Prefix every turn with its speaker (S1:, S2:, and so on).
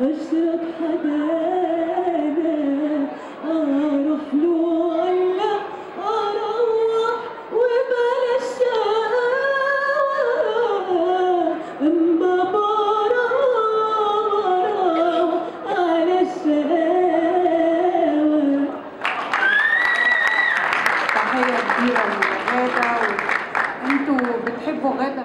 S1: أشرب حدانا أروح له ولا أروح وبلاش الشقاوة. أما بروح على الشقاوة.
S2: تحية كبيرة لغادة وأنتوا بتحبوا غادة؟